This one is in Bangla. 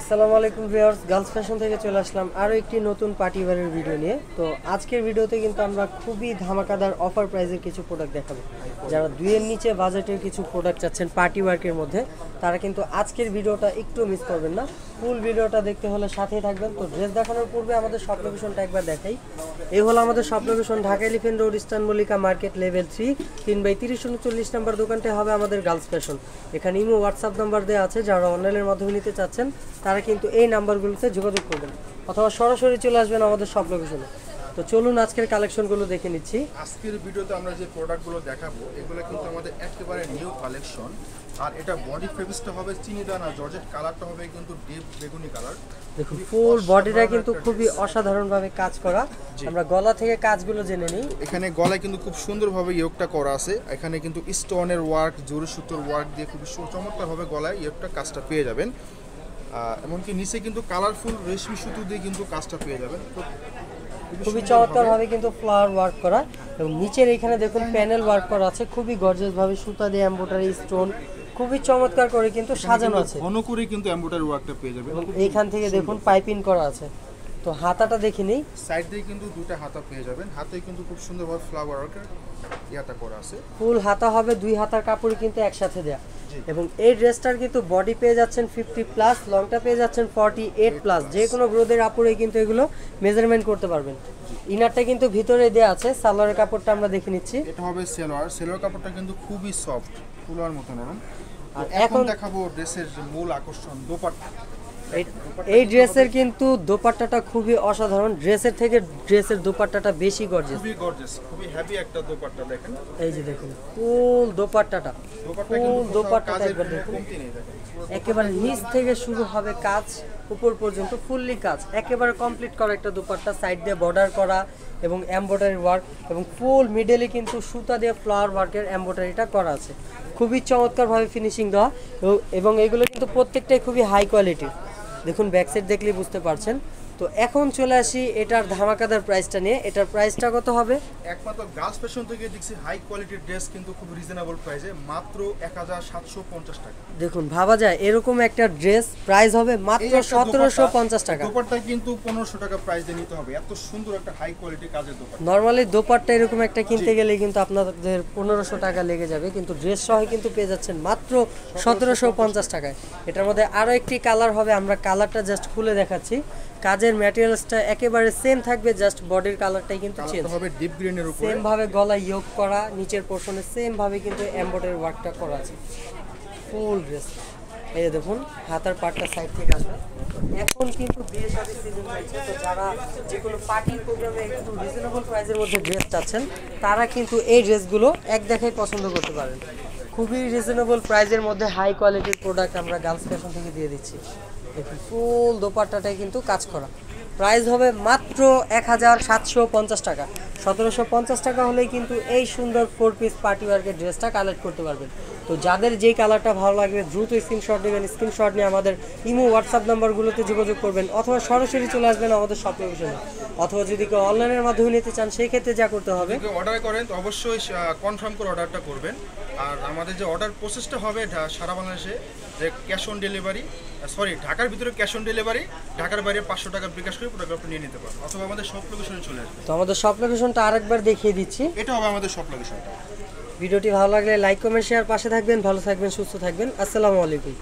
আসসালামু আলাইকুম ভিউয়ার্স, গার্লস ফ্যাশন থেকে চলে আসলাম আরও একটি নতুন পার্টি ওয়্যারের ভিডিও নিয়ে। তো আজকের ভিডিওতে কিন্তু আমরা খুবই ধামাকাদার অফার প্রাইজের কিছু প্রোডাক্ট দেখাবো। যারা দুইয়ের নিচে বাজেটের কিছু প্রোডাক্ট চাচ্ছেন পার্টি ওয়ার্কের মধ্যে, তারা কিন্তু আজকের ভিডিওটা একটু মিস করবেন না। ফুল ভিডিওটা দেখতে হলে সাথেই থাকবেন। তো ড্রেস দেখানোর পূর্বে আমাদের শপ লোকেশনটা একবার দেখাই। এই হলো আমাদের shop location Dhaka elephant road, eastern Mallika market level three তিন বাই তিরিশ উনচল্লিশ নাম্বার দোকানটা হবে আমাদের গার্লস ফ্যাশন। এখানে ইমো, হোয়াটসঅ্যাপ নাম্বার দেওয়া আছে। যারা অনলাইনের মাধ্যমে নিতে চাচ্ছেন তারা কিন্তু এই নাম্বারগুলোতে যোগাযোগ করবেন। অথবা সরাসরি চলে আসবেন আমাদের সব লোকেশনে তো চলুন আজকের কালেকশনগুলো দেখে নিচ্ছি। আজকের ভিডিওতে আমরা যে প্রোডাক্টগুলো দেখাবো এগুলো কিন্তু আমাদের একেবারে নিউ কালেকশন আর এটা বডি ফেব্রিক্সটা হবে চিনি দানা জর্জেট কালারটা হবে কিন্তু ডিপ বেগুনি কালার দেখুন ফুল বডিটা কিন্তু খুবই অসাধারণভাবে কাজ করা। আমরা গলা থেকে কাজগুলো জেনে নিই। এখানে গলায় কিন্তু খুব সুন্দরভাবে ইয়োগটা করা আছে। এখানে কিন্তু স্টোনের ওয়ার্ক জোরে সুতোর ওয়ার্ক দিয়ে খুবই সু- চমৎকারভাবে গলায় ইয়োগটা কাজটা পেয়ে যাবেন। এমনকি নিচে কিন্তু কালারফুল রেশমি সুতো দিয়ে কিন্তু কাজটা পেয়ে যাবেন। খুবই চমৎকার ভাবে কিন্তু ফ্লাওয়ার ওয়ার্ক করা। এবং নিচের এখানে দেখুন প্যানেল ওয়ার্ক করা আছে খুবই গর্জাস ভাবে সুতা দিয়ে এমব্রয়ডারি স্টোন খুবই চমৎকার করে কিন্তু সাজানো আছে। ঘন করে কিন্তু এমব্রয়ডারি ওয়ার্কটা পেয়ে যাবে এবং এইখান থেকে দেখুন পাইপিং করা আছে। তো হাতাটা দেখে নিই। সাইড দিয়ে কিন্তু দুটো হাতা পেয়ে যাবেন। হাতে কিন্তু খুব সুন্দরভাবে ফ্লাওয়ার ওয়ার্কের ইয়াটা করা আছে। ফুল হাতা হবে দুই হাতার কাপড় কিন্তু একসাথে দেয়া। এবং এই ড্রেসটার কিন্তু বডি পেয়ে যাচ্ছেন ফিফটি প্লাস লংটা পেয়ে যাচ্ছেন ফর্টি এইট প্লাস যে কোনো গ্রোদের কাপড়ে কিন্তু এগুলো মেজারমেন্ট করতে পারবেন। ইনারটা কিন্তু ভিতরে দেওয়া আছে সালোয়ারের কাপড়টা আমরা দেখে নিচ্ছি। এটা হবে সেলোয়ার। সেলোয়ার কাপড়টা কিন্তু খুবই সফট তুলার মতো নরম আর এখন- দেখাবো ড্রেসের মূল আকর্ষণ দোপাট্টা। এই- ড্রেসের কিন্তু দোপাট্টাটা খুবই অসাধারণ। ড্রেসের থেকে ড্রেসের দোপাট্টাটা বেশি গর্জিয়াস খুবই গর্জিয়াস খুবই হেভি একটা দোপাট্টা দেখেন। এই যে দেখুন ফুল দোপাট্টাটা। দোপাট্টা ফুল দোপাট্টাটা একবার দেখুন। একেবারে নিচ থেকে শুরু হবে কাজ উপর পর্যন্ত ফুললি কাজ। একেবারে কমপ্লিট করা একটা দুপাট্টা সাইড দিয়ে বর্ডার করা এবং এমব্রয়ডারি ওয়ার্ক এবং ফুল মিডলে কিন্তু সুতা দিয়ে ফ্লাওয়ার ওয়ার্কের এমব্রয়ডারিটা করা আছে। খুবই চমৎকারভাবে ফিনিশিং দেওয়া এবং- এবং এগুলো কিন্তু প্রত্যেকটাই খুবই হাই কোয়ালিটির দেখুন ব্যাক সাইড দেখলেই বুঝতে পারছেন। তো এখন চলে আসি এটার ধামাকাদার প্রাইসটা নিয়ে। এটার প্রাইসটা কত হবে? একমাত্র গার্লস ফ্যাশন থেকে দেখছি হাই কোয়ালিটির ড্রেস কিন্তু খুব রিজনেবল প্রাইসে মাত্র এক হাজার সাতশো পঞ্চাশ টাকা। দেখুন ভাবা যায় এরকম একটা ড্রেস প্রাইস হবে মাত্র সতেরোশো পঞ্চাশ টাকা। দোপাট্টা কিন্তু পনেরোশো টাকা প্রাইস দিয়ে নিতে হবে। এত সুন্দর একটা হাই কোয়ালিটি কাজের দোপাট্টা। নর্মালি দোপাট্টা এরকম একটা কিনতে গেলে কিন্তু আপনাদের পনেরোশো টাকা লেগে যাবে কিন্তু ড্রেস সহ কিন্তু পেয়ে যাচ্ছেন মাত্র সতেরোশো পঞ্চাশ টাকায়। এটার মধ্যে আরও একটি কালার হবে আমরা কালারটা জাস্ট খুলে দেখাচ্ছি। কাজের ম্যাটেরিয়ালসটা একেবারে সেম থাকবে জাস্ট বডির কালারটাই কিন্তু চেঞ্জ হবে ডিপ গ্রিনের উপরে। সেম ভাবে গলায় ইয়োগ করা নিচের পোর্শনে সেম ভাবে কিন্তু এমব্রয়ডারি ওয়ার্কটা করা আছে। ফুল ড্রেস এই যে দেখুন হাতার পাটটা সাইড থেকে আসবে। এখন কিন্তু বিয়ে শাদীর সিজন চলছে তো যারা যে কোনো পার্টির প্রোগ্রামে একটু রিজনেবল প্রাইসের মধ্যে ড্রেস চাচ্ছেন তারা কিন্তু এই ড্রেসগুলো এক দেখায় পছন্দ করতে পারেন। খুবই রিজনেবল প্রাইসের মধ্যে হাই কোয়ালিটির প্রোডাক্ট আমরা গার্লস ফ্যাশন থেকে দিয়ে দিচ্ছি। ফুল দোপাট্টাটাই কিন্তু কাজ করা। প্রাইস হবে মাত্র এক হাজার সাতশো পঞ্চাশ টাকা। সতেরোশো পঞ্চাশ টাকা হলেই কিন্তু এই সুন্দর ফোর পিস পার্টি ওয়ার্কের ড্রেসটা কালেক্ট করতে পারবেন। তো যাদের যেই কালারটা ভালো লাগবে, দ্রুত স্ক্রিনশট নেবেন স্ক্রিনশট নিয়ে আমাদের ইমো হোয়াটসঅ্যাপ নাম্বারগুলোতে যোগাযোগ করবেন, অথবা সরাসরি চলে আসবেন আমাদের শপ লোকেশনে অথবা যদি কেউ অনলাইনের মাধ্যমে নিতে চান, সেই ক্ষেত্রে যা করতে হবে অর্ডার করেন, তো অবশ্যই কনফার্ম করে অর্ডারটা করবেন। আর আমাদের যে অর্ডার প্রসেসটা হবে সারা বাংলাদেশে, যে ক্যাশ অন ডেলিভারি সরি ঢাকার ভিতরে ক্যাশ অন ডেলিভারি ঢাকার বাইরে পাঁচশো টাকা বিকাশ করে প্রোডাক্ট নিয়ে নিতে অথবা আমাদের সব লোকেশনে চলে আসবে তো আমাদের শপ লোকেশনটা আরেকবার দেখিয়ে দিচ্ছি। এটা হবে আমাদের সব লোকেশনটা ভিডিওটি ভালো লাগলে লাইক কমেন্ট শেয়ার পাশে থাকবেন ভালো থাকবেন সুস্থ থাকবেন। আসসালামু আলাইকুম।